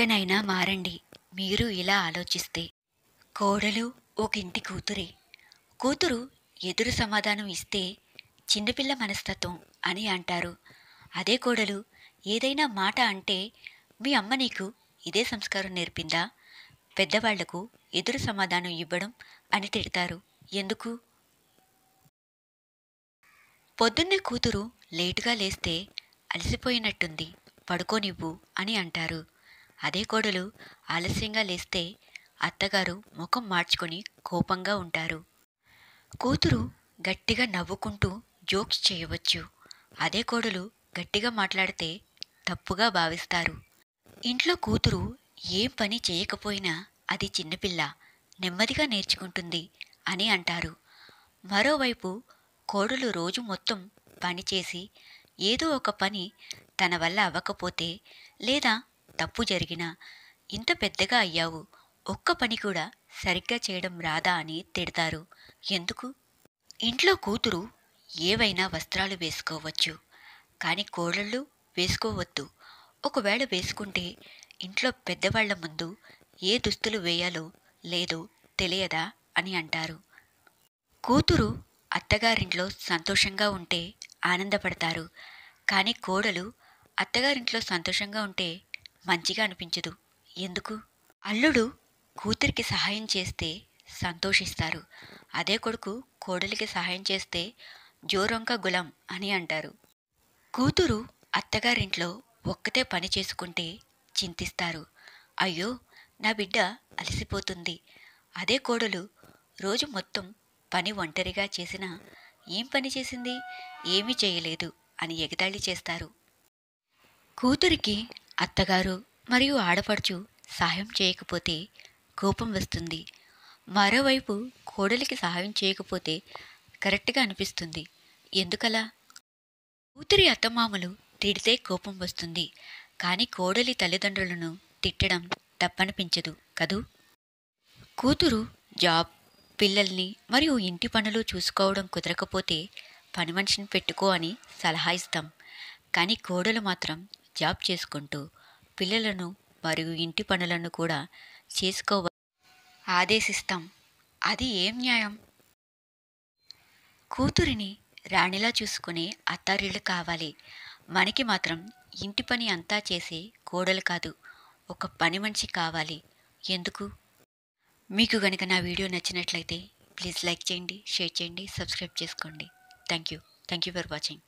ఇకనైనా మారండి. మీరు ఇలా ఆలోచిస్తే కోడలు ఒక ఇంటి కూతురే. కూతురు ఎదురు సమాధానం ఇస్తే చిన్నపిల్ల మనస్తత్వం అని అంటారు. అదే కోడలు ఏదైనా మాట అంటే మీ అమ్మ నీకు ఇదే సంస్కారం నేర్పిందా? పెద్దవాళ్ళకు ఎదురు సమాధానం ఇవ్వడం అని తిడతారు. ఎందుకు? పొద్దున్నే కూతురు లేటుగా లేస్తే అలసిపోయినట్టుంది. పడుకోనివ్వు అని అంటారు. అదే కోడలు ఆలస్యంగా లేస్తే అత్తగారు ముఖం మార్చుకొని కోపంగా ఉంటారు. కూతురు గట్టిగా నవ్వుకుంటూ జోక్స్ చేయవచ్చు. అదే కోడలు గట్టిగా మాట్లాడితే తప్పుగా భావిస్తారు. ఇంట్లో కూతురు ఏం పని చేయకపోయినా అది చిన్నపిల్ల నెమ్మదిగా నేర్చుకుంటుంది అని అంటారు. మరోవైపు కోడలు రోజు మొత్తం పని చేసి ఏదో ఒక పని తన వల్ల అవ్వకపోతే లేదా తప్పు జరిగినా ఇంత పెద్దగా అయ్యావు ఒక్క పని కూడా సరిగ్గా చేయడం రాదా అని తిడతారు. ఎందుకు? ఇంట్లో కూతురు ఏవైనా వస్త్రాలు వేసుకోవచ్చు కానీ కోడళ్ళు వేసుకోవద్దు. ఒకవేళ వేసుకుంటే ఇంట్లో పెద్దవాళ్ళ ముందు ఏ దుస్తులు వేయాలో లేదో తెలియదా అని అంటారు. కూతురు అత్తగారింట్లో సంతోషంగా ఉంటే ఆనందపడతారు కానీ కోడలు అత్తగారింట్లో సంతోషంగా ఉంటే మంచిగా అనిపించదు. ఎందుకు? అల్లుడు కూతురికి సహాయం చేస్తే సంతోషిస్తారు. అదే కొడుకు కోడలికి సహాయం చేస్తే జోరొంక గులం అని అంటారు. కూతురు అత్తగారింట్లో ఒక్కతే పని చేసుకుంటే చింతిస్తారు. అయ్యో నా బిడ్డ అలసిపోతుంది. అదే కోడలు రోజు మొత్తం పని ఒంటరిగా చేసినా ఏం పని చేసింది? ఏమీ చేయలేదు అని ఎగతాళి చేస్తారు. కూతురికి అత్తగారు మరియు ఆడపడుచు సహాయం చేయకపోతే కోపం వస్తుంది. మరోవైపు కోడలికి సహాయం చేయకపోతే కరెక్ట్గా అనిపిస్తుంది. ఎందుకలా? కూతురి అత్తమామలు తిడితే కోపం వస్తుంది. కానీ కోడలి తల్లిదండ్రులను తిట్టడం తప్పనిపించదు కదూ? కూతురు జాబ్ పిల్లల్ని మరియు ఇంటి పనులు చూసుకోవడం కుదరకపోతే పని మనిషిని పెట్టుకో అని సలహా ఇస్తాం. కానీ కోడలు మాత్రం జాబ్ చేసుకుంటూ పిల్లలను మరియు ఇంటి పనులను కూడా చేసుకోవ ఆదేశిస్తాం. అది ఏం న్యాయం? కూతురిని రాణిలా చూసుకునే అత్తారిళ్ళు కావాలి. మనకి మాత్రం ఇంటి పని అంతా చేసే కోడలు కాదు ఒక పని మనిషి కావాలి. ఎందుకు? మీకు గనుక నా వీడియో నచ్చినట్లయితే ప్లీజ్ లైక్ చేయండి షేర్ చేయండి సబ్స్క్రైబ్ చేసుకోండి. Thank you thank you for watching.